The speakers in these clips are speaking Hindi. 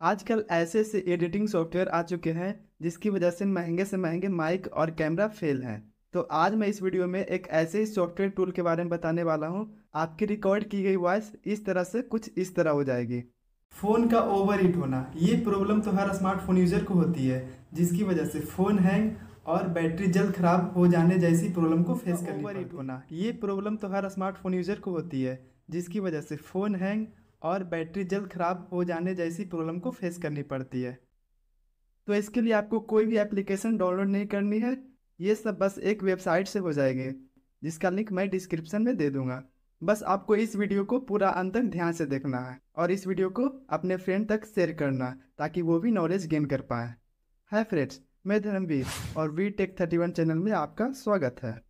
आजकल ऐसे ऐसे एडिटिंग सॉफ्टवेयर आ चुके हैं जिसकी वजह से महँगे से महँगे माइक और कैमरा फेल हैं। तो आज मैं इस वीडियो में एक ऐसे ही सॉफ्टवेयर टूल के बारे में बताने वाला हूँ। आपकी रिकॉर्ड की गई वॉइस इस तरह से कुछ इस तरह हो जाएगी। फ़ोन का ओवर हीट होना ये प्रॉब्लम तो हर स्मार्टफ़ोन यूज़र को होती है जिसकी वजह से फ़ोन हैंग और बैटरी जल्द ख़राब हो जाने जैसी प्रॉब्लम को फेस करनी ओवर हीट होना। ये प्रॉब्लम तो हर स्मार्टफ़ोन यूज़र को होती है जिसकी वजह से फ़ोन हैंग और बैटरी जल्द ख़राब हो जाने जैसी प्रॉब्लम को फेस करनी पड़ती है। तो इसके लिए आपको कोई भी एप्लीकेशन डाउनलोड नहीं करनी है। ये सब बस एक वेबसाइट से हो जाएँगे, जिसका लिंक मैं डिस्क्रिप्शन में दे दूँगा। बस आपको इस वीडियो को पूरा अंत तक ध्यान से देखना है और इस वीडियो को अपने फ्रेंड तक शेयर करना, ताकि वो भी नॉलेज गेन कर पाए। हाय फ्रेंड्स मैं धर्मवीर और V tech thirty one channel में आपका स्वागत है।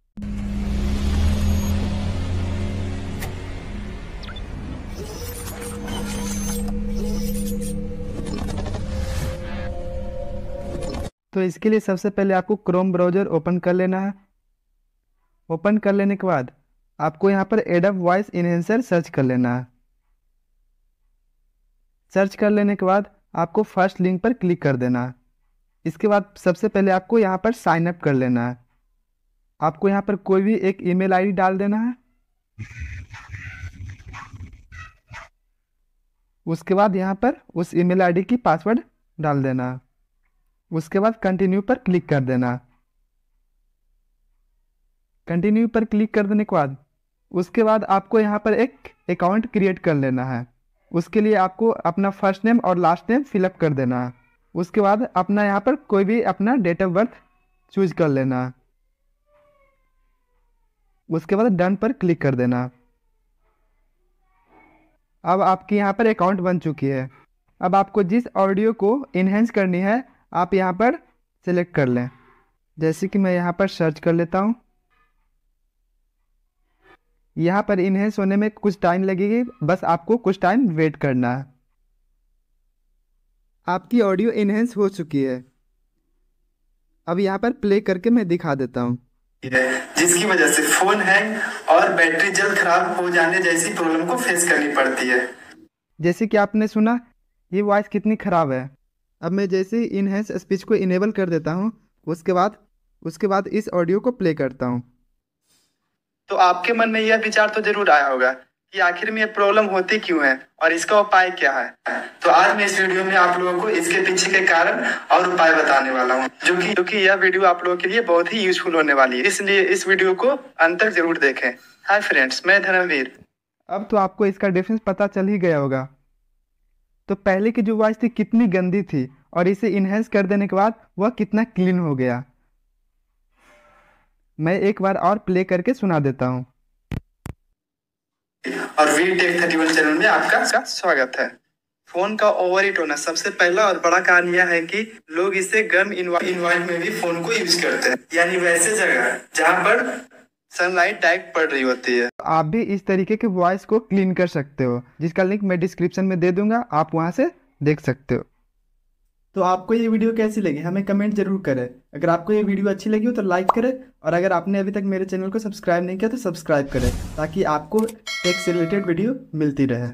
तो इसके लिए सबसे पहले आपको क्रोम ब्राउज़र ओपन कर लेना है। ओपन कर लेने के बाद आपको यहाँ पर एडप वॉइस इन्हेंसर सर्च कर लेना है। सर्च कर लेने के बाद आपको फ़र्स्ट लिंक पर क्लिक कर देना है। इसके बाद सबसे पहले आपको यहाँ पर साइन अप कर लेना है। आपको यहाँ पर कोई भी एक ईमेल आईडी डाल देना है। उसके बाद यहाँ पर उस ईमेल आईडी की पासवर्ड डाल देना है। उसके बाद कंटिन्यू पर क्लिक कर देना। कंटिन्यू पर क्लिक कर देने के बाद, उसके बाद आपको यहाँ पर एक अकाउंट क्रिएट कर लेना है। उसके लिए आपको अपना फ़र्स्ट नेम और लास्ट नेम फिलअप कर देना। है उसके बाद अपना यहाँ पर कोई भी अपना डेट ऑफ़ बर्थ चूज़ कर लेना। है उसके बाद डन पर क्लिक कर देना। अब आपकी यहाँ पर अकाउंट बन चुकी है। अब आपको जिस ऑडियो को इन्हेंस करनी है आप यहाँ पर सेलेक्ट कर लें। जैसे कि मैं यहाँ पर सर्च कर लेता हूँ। यहाँ पर इन्हेंस होने में कुछ टाइम लगेगी। बस आपको कुछ टाइम वेट करना है। आपकी ऑडियो इन्हेंस हो चुकी है। अब यहाँ पर प्ले करके मैं दिखा देता हूँ। जिसकी वजह से फ़ोन हैंग और बैटरी जल्द खराब हो जाने जैसी प्रॉब्लम को फेस करनी पड़ती है। जैसे कि आपने सुना ये वॉइस कितनी खराब है। अब मैं जैसे ही इनहेंस स्पीच को इनेबल कर देता हूँ उसके बाद उसके बाद इस ऑडियो को प्ले करता हूँ। तो आपके मन में यह विचार तो ज़रूर आया होगा कि आखिर में ये प्रॉब्लम होती क्यों है और इसका उपाय क्या है? तो आज मैं इस वीडियो में आप लोगों को इसके पीछे के कारण और उपाय बताने वाला हूँ जो कि जो कि यह वीडियो आप लोगों के लिए बहुत ही यूजफुल होने वाली है। इसलिए इस वीडियो को अंत तक ज़रूर देखें। हाय फ्रेंड्स मैं धर्मवीर। अब तो आपको इसका डिफरेंस पता चल ही गया होगा। तो पहले की जो वॉइस थी कितनी गंदी थी और इसे इन्हेंस कर देने के बाद वह कितना क्लीन हो गया। मैं एक बार और प्ले करके सुना देता हूँ। और V tech thirty one channel में आपका स्वागत है। फ़ोन का ओवर हीट होना सबसे पहला और बड़ा कारण यह है कि लोग इसे गर्म इन्वाइट में भी फ़ोन को यूज़ करते हैं। यानी वैसे जगह जहाँ पर सनलाइट डायरेक्ट पड़ रही होती है। आप भी इस तरीके के वॉइस को क्लीन कर सकते हो। जिसका लिंक मैं डिस्क्रिप्शन में दे दूँगा आप वहाँ से देख सकते हो। तो आपको ये वीडियो कैसी लगी? हमें कमेंट ज़रूर करें। अगर आपको ये वीडियो अच्छी लगी हो तो लाइक करें और अगर आपने अभी तक मेरे चैनल को सब्सक्राइब नहीं किया तो सब्सक्राइब करें ताकि आपको टेक से रिलेटेड वीडियो मिलती रहे।